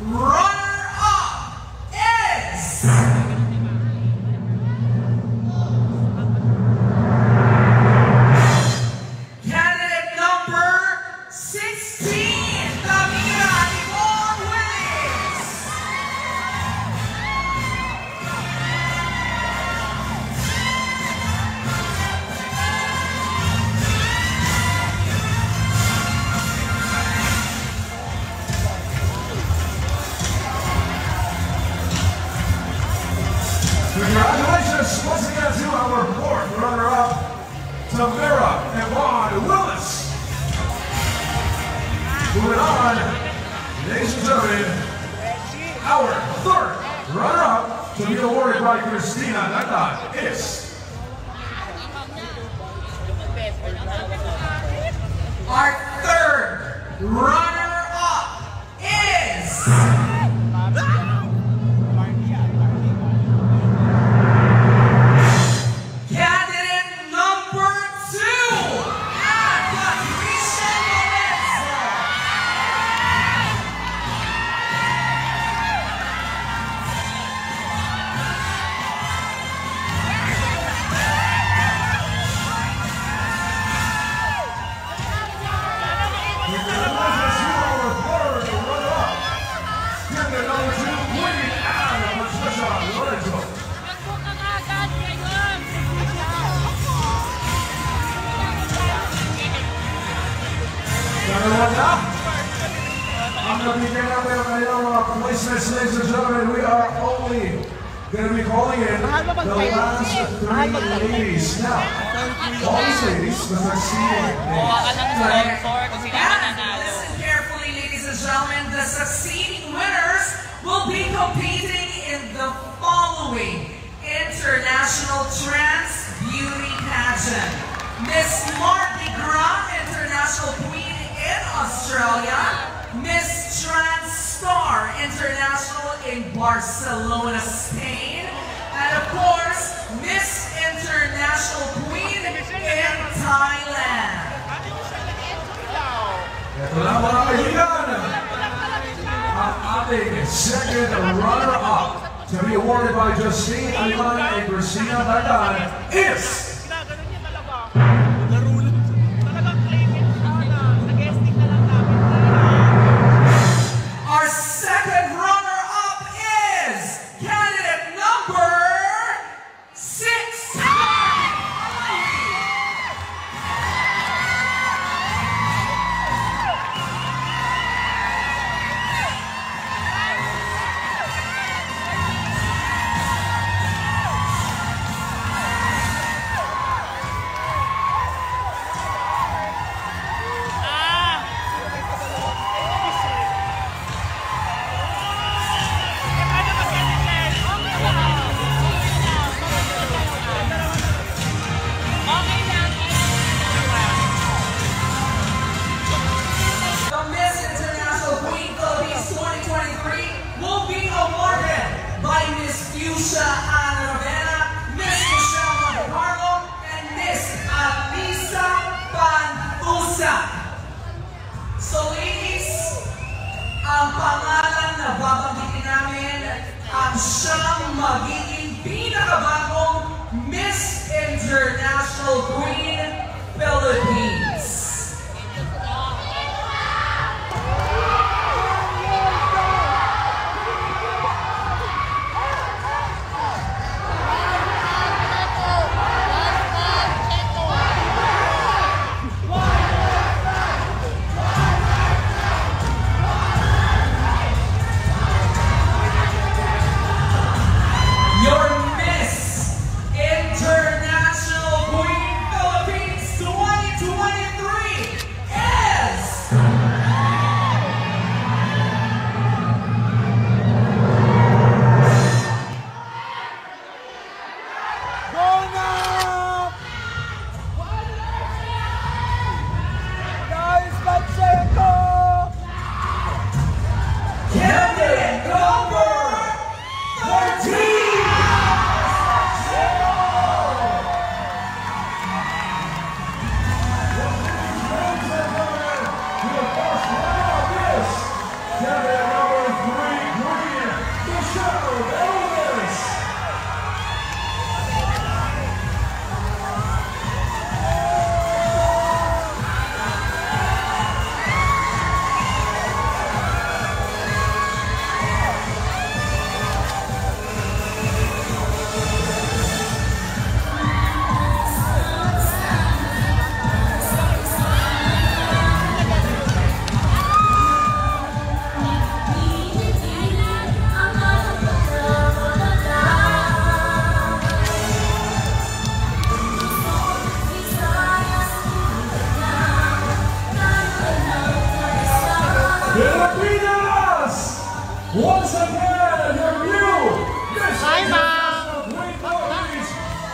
runner-up Congratulations once again to our fourth runner-up, Tamira Ivonne Willis. Moving on, ladies and gentlemen, our third runner-up to be awarded by Christina Nagda is Our third runner-up Ladies and gentlemen, we are only going to be calling in the last three ladies. Now, ladies And listen carefully, ladies and gentlemen, the succeeding winners will be competing in the following International Trans Beauty Pageant. Miss Mardi Australia, Miss Trans Star International in Barcelona, Spain, and of course, Miss International Queen in Thailand. Ating second runner-up to be awarded by Justine Aliman and Christina Dagan is Fuschia Anne Ravena, Miss Michelle Montecarlo, and Miss Alisa Panfusa. So ladies, ang pangalan na babanggitin namin ang siyang magiging pinakabagong Miss International Queen Philippines. Your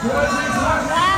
Hi,